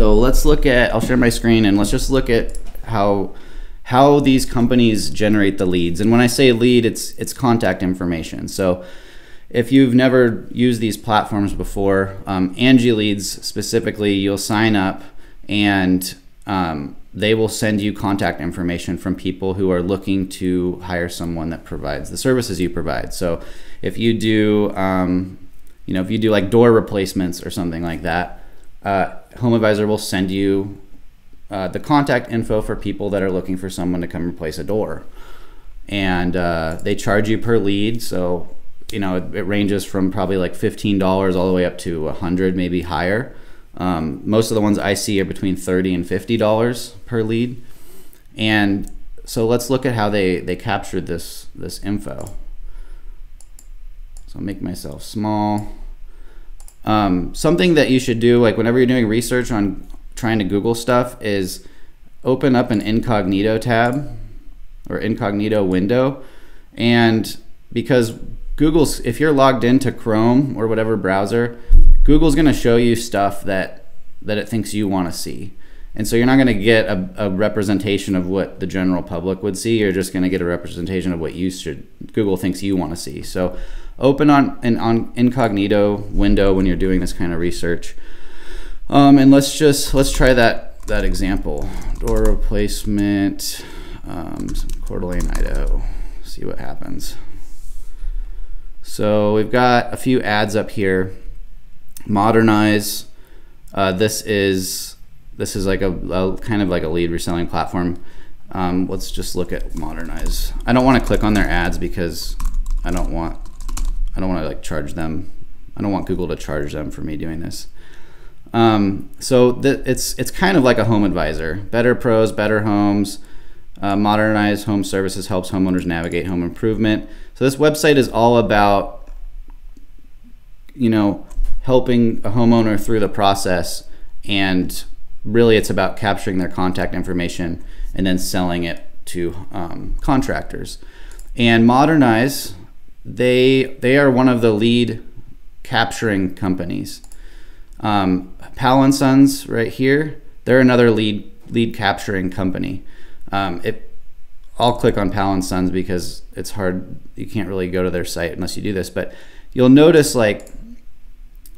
So let's look at, I'll share my screen and let's just look at how how these companies generate the leads. And when I say lead, it's it's contact information. So if you've never used these platforms before, um, Angi Leads specifically, you'll sign up and um, they will send you contact information from people who are looking to hire someone that provides the services you provide. So if you do, um, you know, if you do like door replacements or something like that, uh, HomeAdvisor will send you uh, the contact info for people that are looking for someone to come replace a door. And uh, they charge you per lead. So, you know, it, it ranges from probably like $15 all the way up to 100 maybe higher. Um, most of the ones I see are between 30 and $50 per lead. And so let's look at how they, they captured this, this info. So I'll make myself small. Um, something that you should do, like whenever you're doing research on trying to Google stuff, is open up an incognito tab or incognito window. And because Google's, if you're logged into Chrome or whatever browser, Google's going to show you stuff that that it thinks you want to see. And so you're not going to get a, a, representation of what the general public would see. You're just going to get a representation of what you should Google thinks you want to see. So open on an on incognito window when you're doing this kind of research. Um, and let's just let's try that that example door replacement um, Coeur d'Alene, Idaho. See what happens. So we've got a few ads up here. Modernize. Uh, this is this is like a, a, kind of like a lead reselling platform. Um, let's just look at Modernize. I don't want to click on their ads because I don't want I don't want to like charge them. I don't want Google to charge them for me doing this. Um, so it's it's kind of like a home advisor. Better pros, better homes. Uh, modernized home services helps homeowners navigate home improvement. So this website is all about, you know, helping a homeowner through the process, and really it's about capturing their contact information and then selling it to um, contractors. And Modernize they they are one of the lead capturing companies. Um, and Sons right here, they're another lead lead capturing company. Um, it, I'll click on Powell and Sons because it's hard. You can't really go to their site unless you do this. But you'll notice like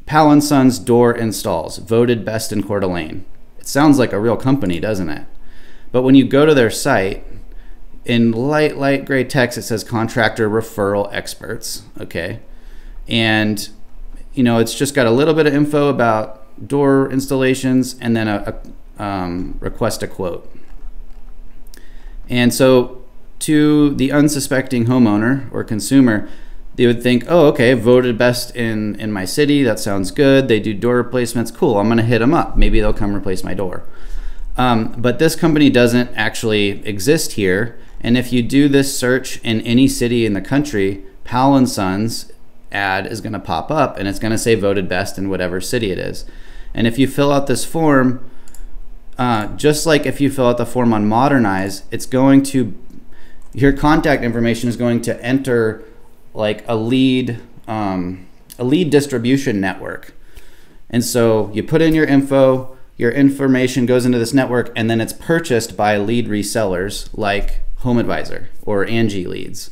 Powell and Sons door installs voted best in Coeur d'Alene. It sounds like a real company, doesn't it? But when you go to their site, in light, light gray text, it says contractor referral experts. Okay. And, you know, it's just got a little bit of info about door installations and then a, a um, request a quote. And so to the unsuspecting homeowner or consumer, they would think, oh, okay, voted best in, in my city. That sounds good. They do door replacements. Cool. I'm going to hit them up. Maybe they'll come replace my door. Um, but this company doesn't actually exist here. And if you do this search in any city in the country, Powell and Sons ad is going to pop up and it's going to say voted best in whatever city it is. And if you fill out this form, uh, just like if you fill out the form on Modernize, it's going to, your contact information is going to enter like a lead, um, a lead distribution network. And so you put in your info, your information goes into this network, and then it's purchased by lead resellers like HomeAdvisor or Angi Leads.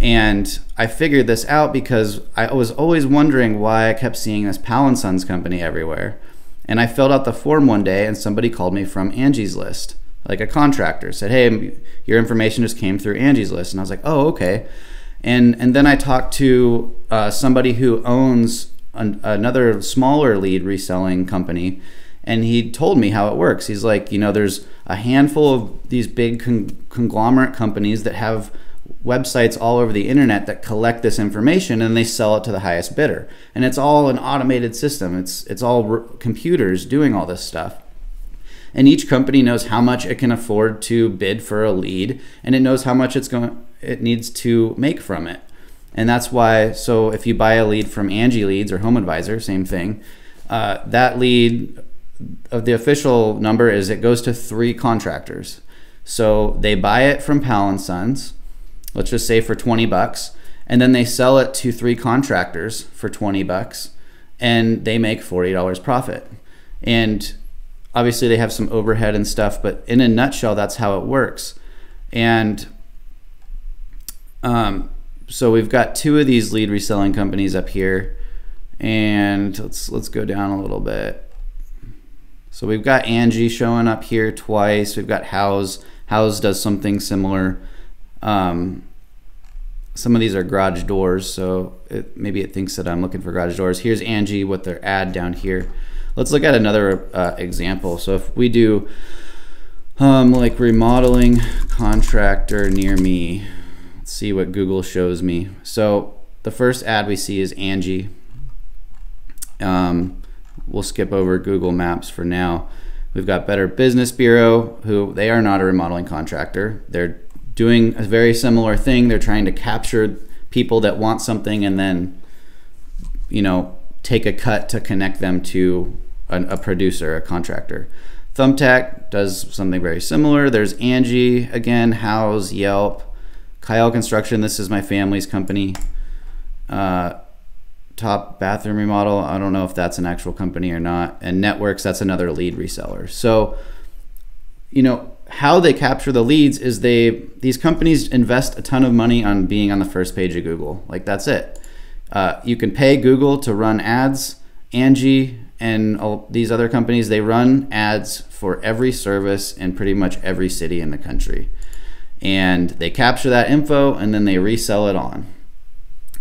And I figured this out because I was always wondering why I kept seeing this and Sons company everywhere. And I filled out the form one day and somebody called me from Angie's List, like a contractor, said, "Hey, your information just came through Angie's List." And I was like, "Oh, okay." And and then I talked to uh, somebody who owns an, another smaller lead reselling company, and he told me how it works. He's like, you know, there's a handful of these big con- conglomerate companies that have websites all over the internet that collect this information and they sell it to the highest bidder. And it's all an automated system. It's it's all computers doing all this stuff. And each company knows how much it can afford to bid for a lead and it knows how much it's going it needs to make from it. And that's why so if you buy a lead from Angi Leads or HomeAdvisor, same thing, uh, that lead of the official number is it goes to three contractors. So they buy it from Powell and Sons, let's just say for 20 bucks, and then they sell it to three contractors for 20 bucks and they make $40 profit. And obviously they have some overhead and stuff, but in a nutshell, that's how it works. And um, so we've got two of these lead reselling companies up here, and let's let's go down a little bit. So we've got Angi showing up here twice. We've got Houzz. Houzz does something similar. Um, some of these are garage doors, so it, maybe it thinks that I'm looking for garage doors. Here's Angi with their ad down here. Let's look at another uh, example. So if we do um, like remodeling contractor near me, let's see what Google shows me. So the first ad we see is Angi. Um, we'll skip over Google Maps for now. We've got Better Business Bureau, who they are not a remodeling contractor. They're doing a very similar thing. They're trying to capture people that want something and then, you know, take a cut to connect them to a, a producer, a contractor. Thumbtack does something very similar. There's Angi again, Houzz, Yelp, Kyle Construction. This is my family's company. Uh, top bathroom remodel. I don't know if that's an actual company or not. And Networx, that's another lead reseller. So, you know, how they capture the leads is they these companies invest a ton of money on being on the first page of Google. Like that's it. Uh, you can pay Google to run ads. Angi and all these other companies they run ads for every service in pretty much every city in the country, and they capture that info and then they resell it on.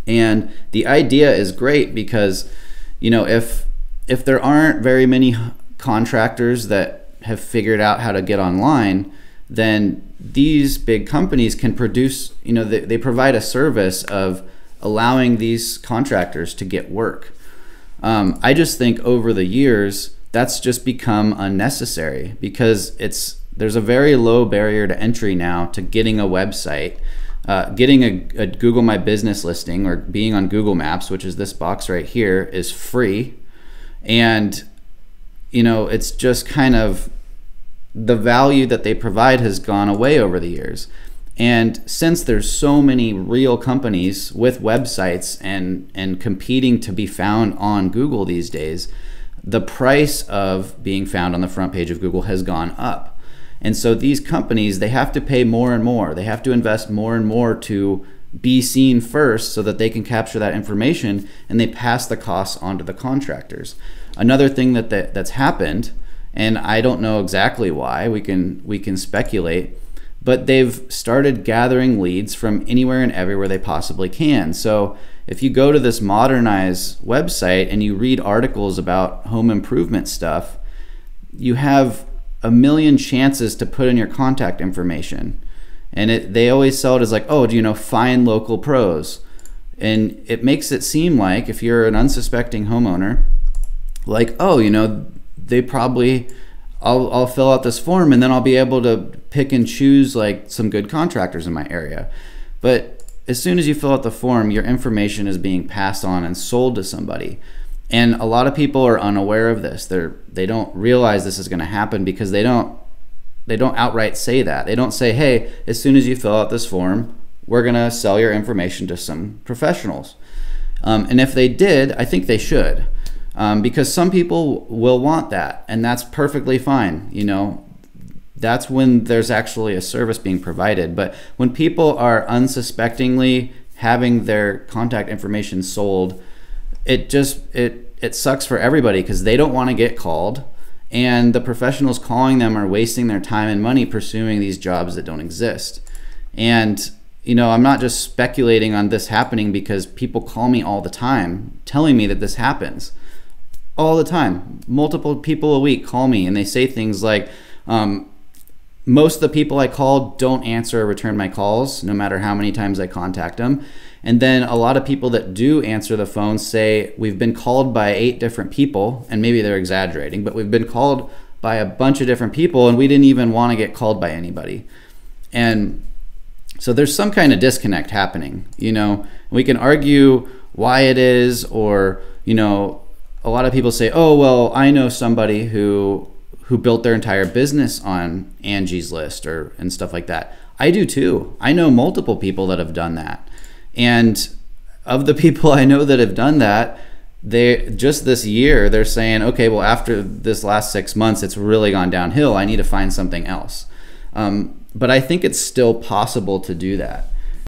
And the idea is great because, you know, if if there aren't very many contractors that have figured out how to get online, then these big companies can produce, you know, they, they provide a service of allowing these contractors to get work. Um, I just think over the years, that's just become unnecessary because it's there's a very low barrier to entry now to getting a website. Uh, getting a, a, Google My Business listing or being on Google Maps, which is this box right here, is free. And, you know, it's just kind of the value that they provide has gone away over the years. And since there's so many real companies with websites and, and competing to be found on Google these days, the price of being found on the front page of Google has gone up. And so these companies, they have to pay more and more. They have to invest more and more to be seen first so that they can capture that information and they pass the costs on to the contractors. Another thing that, that that's happened and I don't know exactly why. We can we can speculate, but they've started gathering leads from anywhere and everywhere they possibly can. So if you go to this Modernize website and you read articles about home improvement stuff, you have a million chances to put in your contact information. And it, they always sell it as like, oh, do you know, find local pros. And it makes it seem like if you're an unsuspecting homeowner, like, oh, you know, they probably I'll, I'll fill out this form and then I'll be able to pick and choose like some good contractors in my area. But as soon as you fill out the form, your information is being passed on and sold to somebody. And a lot of people are unaware of this. They're they don't realize this is going to happen because they don't they don't outright say that. They don't say, "Hey, as soon as you fill out this form, we're going to sell your information to some professionals." Um, and if they did, I think they should um, because some people will want that, and that's perfectly fine. You know, that's when there's actually a service being provided. But when people are unsuspectingly having their contact information sold, it just it it sucks for everybody because they don't want to get called and the professionals calling them are wasting their time and money pursuing these jobs that don't exist. And you know, I'm not just speculating on this happening because people call me all the time telling me that this happens all the time. Multiple people a week call me and they say things like, um, most of the people I call don't answer or return my calls, no matter how many times I contact them. And then a lot of people that do answer the phone say, We've been called by eight different people, and maybe they're exaggerating, but we've been called by a bunch of different people, and we didn't even want to get called by anybody. And so there's some kind of disconnect happening. You know, we can argue why it is, or, you know, a lot of people say, "Oh, well, I know somebody who who built their entire business on Angie's List or and stuff like that." I do too. I know multiple people that have done that. And of the people I know that have done that, they just this year they're saying, okay, well after this last six months, it's really gone downhill. I need to find something else. Um, but I think it's still possible to do that.